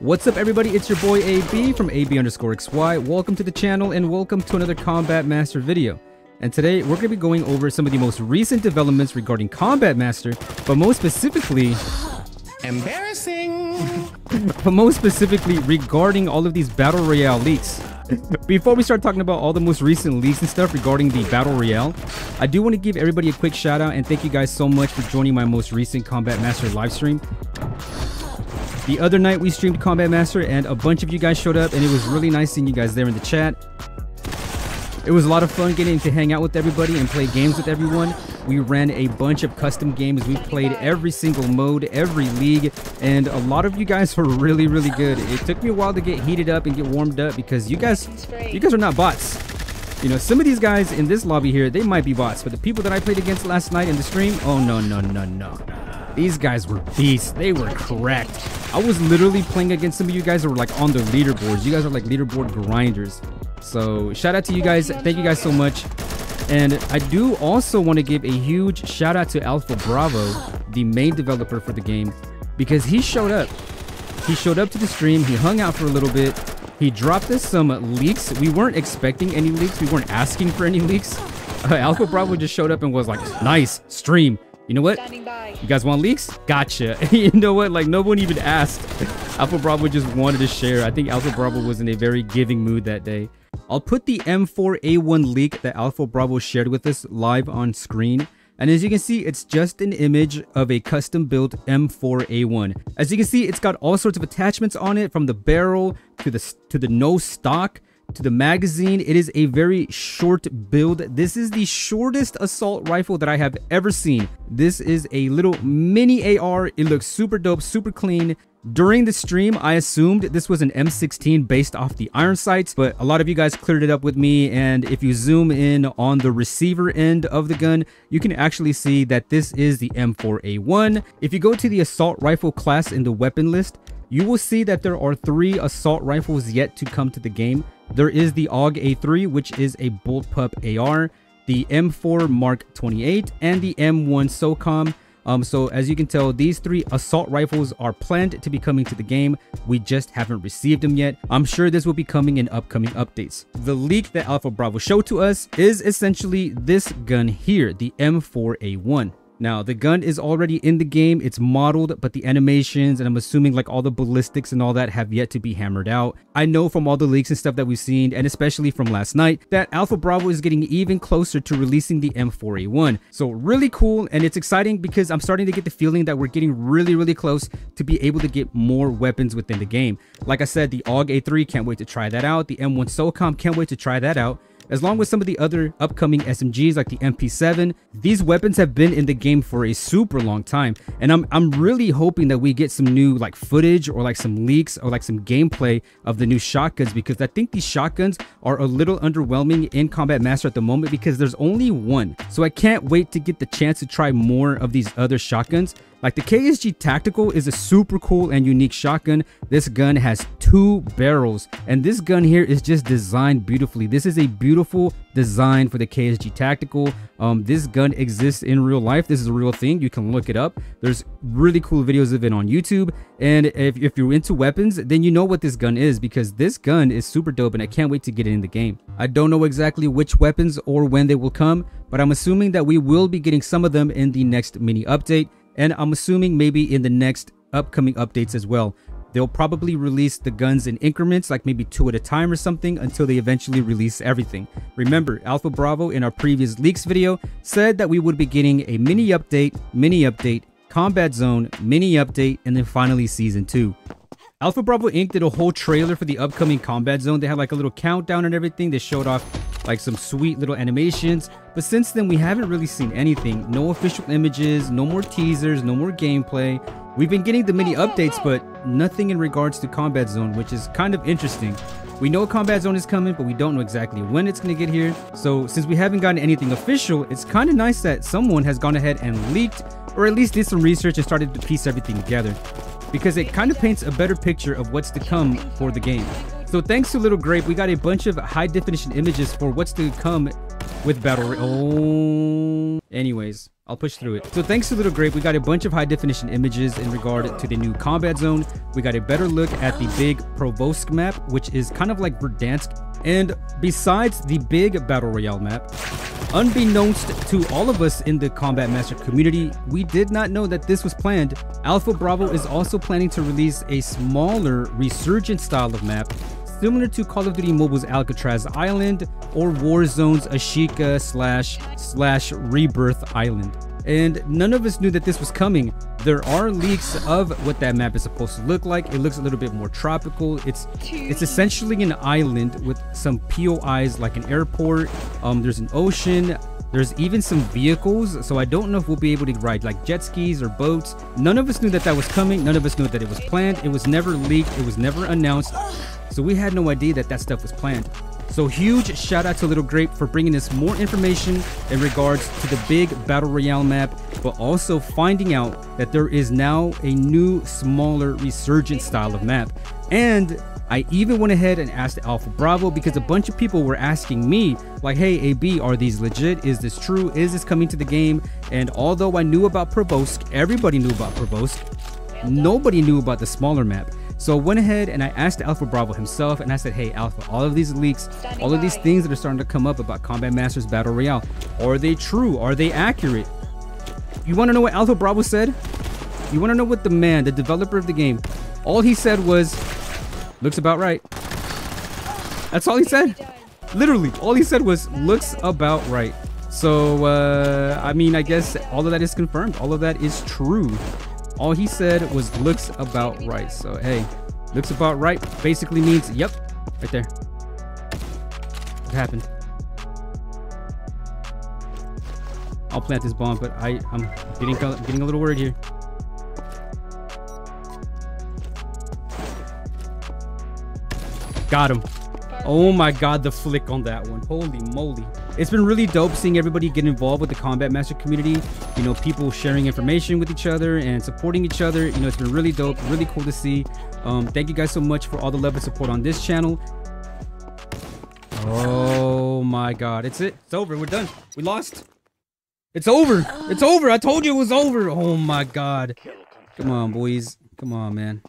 What's up everybody, it's your boy AB from AB underscore XY. Welcome to the channel and welcome to another Combat Master video. And today we're going to be going over some of the most recent developments regarding Combat Master, but most specifically... Embarrassing! but most specifically regarding all of these Battle Royale leaks. Before we start talking about all the most recent leaks and stuff regarding the Battle Royale, I do want to give everybody a quick shout out and thank you guys so much for joining my most recent Combat Master livestream. The other night we streamed Combat Master and a bunch of you guys showed up and it was really nice seeing you guys there in the chat. It was a lot of fun getting to hang out with everybody and play games with everyone. We ran a bunch of custom games. We played every single mode, every league, and a lot of you guys were really, really good. It took me a while to get heated up and get warmed up because you guys, you guys are not bots. You know, some of these guys in this lobby here, they might be bots, but the people that I played against last night in the stream, oh no, no, no, no. These guys were beasts. They were correct. I was literally playing against some of you guys that were like on the leaderboards. You guys are like leaderboard grinders. So shout out to you guys. Thank you guys so much. And I do also want to give a huge shout out to Alfa Bravo, the main developer for the game, because he showed up. He showed up to the stream. He hung out for a little bit. He dropped us some leaks. We weren't expecting any leaks. We weren't asking for any leaks. Uh, Alfa Bravo just showed up and was like, nice, stream. You know what? You guys want leaks? Gotcha. you know what? Like, no one even asked. Alfa Bravo just wanted to share. I think Alfa Bravo was in a very giving mood that day. I'll put the M4A1 leak that Alfa Bravo shared with us live on screen. And as you can see, it's just an image of a custom built M4A1. As you can see, it's got all sorts of attachments on it from the barrel to the to the no stock to the magazine. It is a very short build. This is the shortest assault rifle that I have ever seen. This is a little mini AR. It looks super dope, super clean. During the stream, I assumed this was an M16 based off the iron sights, but a lot of you guys cleared it up with me. And if you zoom in on the receiver end of the gun, you can actually see that this is the M4A1. If you go to the assault rifle class in the weapon list, you will see that there are three assault rifles yet to come to the game. There is the AUG A3, which is a bullpup AR, the M4 Mark 28, and the M1 SOCOM. Um, so as you can tell, these three assault rifles are planned to be coming to the game. We just haven't received them yet. I'm sure this will be coming in upcoming updates. The leak that Alfa Bravo showed to us is essentially this gun here, the M4A1. Now, the gun is already in the game, it's modeled, but the animations and I'm assuming like all the ballistics and all that have yet to be hammered out. I know from all the leaks and stuff that we've seen, and especially from last night, that Alfa Bravo is getting even closer to releasing the M4A1. So really cool, and it's exciting because I'm starting to get the feeling that we're getting really, really close to be able to get more weapons within the game. Like I said, the AUG A3, can't wait to try that out. The M1 SOCOM, can't wait to try that out as long with some of the other upcoming SMGs like the MP7. These weapons have been in the game for a super long time, and I'm, I'm really hoping that we get some new like footage or like some leaks or like some gameplay of the new shotguns because I think these shotguns are a little underwhelming in Combat Master at the moment because there's only one. So I can't wait to get the chance to try more of these other shotguns like the KSG Tactical is a super cool and unique shotgun. This gun has two barrels and this gun here is just designed beautifully. This is a beautiful design for the KSG Tactical. Um, this gun exists in real life. This is a real thing. You can look it up. There's really cool videos of it on YouTube. And if, if you're into weapons, then you know what this gun is because this gun is super dope and I can't wait to get it in the game. I don't know exactly which weapons or when they will come, but I'm assuming that we will be getting some of them in the next mini update and I'm assuming maybe in the next upcoming updates as well. They'll probably release the guns in increments, like maybe two at a time or something, until they eventually release everything. Remember, Alfa Bravo in our previous leaks video said that we would be getting a mini update, mini update, Combat Zone, mini update, and then finally Season 2. Alfa Bravo Inc. did a whole trailer for the upcoming Combat Zone. They had like a little countdown and everything. They showed off like some sweet little animations. But since then, we haven't really seen anything. No official images, no more teasers, no more gameplay. We've been getting the mini updates, but nothing in regards to Combat Zone, which is kind of interesting. We know Combat Zone is coming, but we don't know exactly when it's going to get here. So since we haven't gotten anything official, it's kind of nice that someone has gone ahead and leaked, or at least did some research and started to piece everything together. Because it kind of paints a better picture of what's to come for the game. So thanks to Little Grape, we got a bunch of high definition images for what's to come with Battle Oh. Anyways, I'll push through it. So thanks to Little Grape, we got a bunch of high definition images in regard to the new combat zone. We got a better look at the big Provosk map, which is kind of like Verdansk. And besides the big Battle Royale map, unbeknownst to all of us in the Combat Master community, we did not know that this was planned. Alfa Bravo is also planning to release a smaller resurgent style of map similar to Call of Duty Mobile's Alcatraz Island or Warzone's Ashika slash slash Rebirth Island. And none of us knew that this was coming. There are leaks of what that map is supposed to look like. It looks a little bit more tropical. It's it's essentially an island with some POIs like an airport. Um, there's an ocean. There's even some vehicles, so I don't know if we'll be able to ride like jet skis or boats. None of us knew that that was coming. None of us knew that it was planned. It was never leaked. It was never announced. So we had no idea that that stuff was planned. So huge shout out to Little Grape for bringing us more information in regards to the big Battle Royale map, but also finding out that there is now a new, smaller, resurgent style of map. And I even went ahead and asked Alfa Bravo because a bunch of people were asking me, like, hey, AB, are these legit? Is this true? Is this coming to the game? And although I knew about Provosk, everybody knew about Provosk, nobody knew about the smaller map. So I went ahead and I asked Alfa Bravo himself and I said, hey, Alfa, all of these leaks, all of these things that are starting to come up about Combat Masters Battle Royale, are they true? Are they accurate? You want to know what Alfa Bravo said? You want to know what the man, the developer of the game, all he said was, looks about right. That's all he said. Literally, all he said was, looks about right. So, uh, I mean, I guess all of that is confirmed. All of that is true. All he said was looks about right. So, hey, looks about right basically means, yep, right there. What happened? I'll plant this bomb, but I, I'm getting, getting a little worried here. Got him. Oh my god, the flick on that one. Holy moly. It's been really dope seeing everybody get involved with the Combat Master community. You know, people sharing information with each other and supporting each other. You know, it's been really dope, really cool to see. Um, thank you guys so much for all the love and support on this channel. Oh my god. It's it. It's over. We're done. We lost. It's over. It's over. I told you it was over. Oh my god. Come on, boys. Come on, man.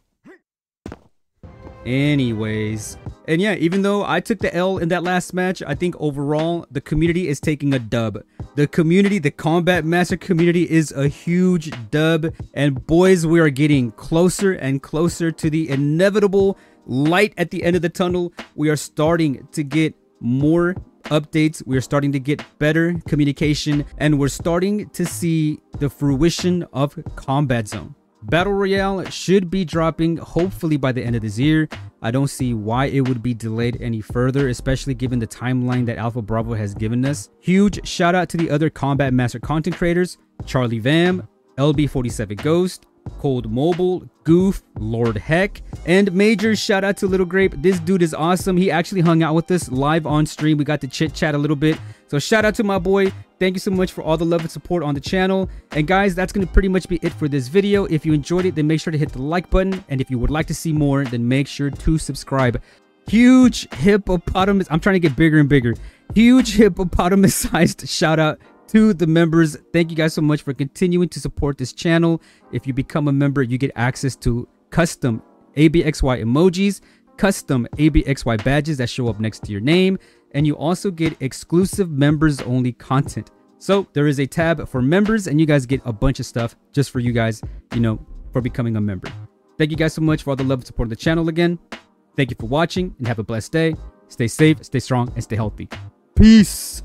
Anyways, and yeah, even though I took the L in that last match, I think overall the community is taking a dub. The community, the Combat Master community is a huge dub. And boys, we are getting closer and closer to the inevitable light at the end of the tunnel. We are starting to get more updates. We are starting to get better communication and we're starting to see the fruition of Combat Zone. Battle Royale should be dropping hopefully by the end of this year. I don't see why it would be delayed any further, especially given the timeline that Alfa Bravo has given us. Huge shout out to the other Combat Master content creators, Charlie Vam, LB47 Ghost, Cold Mobile, Goof, Lord Heck, and major shout out to Little Grape. This dude is awesome. He actually hung out with us live on stream. We got to chit chat a little bit. So shout out to my boy. Thank you so much for all the love and support on the channel. And guys, that's going to pretty much be it for this video. If you enjoyed it, then make sure to hit the like button. And if you would like to see more, then make sure to subscribe. Huge hippopotamus. I'm trying to get bigger and bigger. Huge hippopotamus sized shout out to the members. Thank you guys so much for continuing to support this channel. If you become a member, you get access to custom ABXY emojis, custom ABXY badges that show up next to your name, and you also get exclusive members only content. So there is a tab for members and you guys get a bunch of stuff just for you guys, you know, for becoming a member. Thank you guys so much for all the love and support of the channel again. Thank you for watching and have a blessed day. Stay safe, stay strong, and stay healthy. Peace.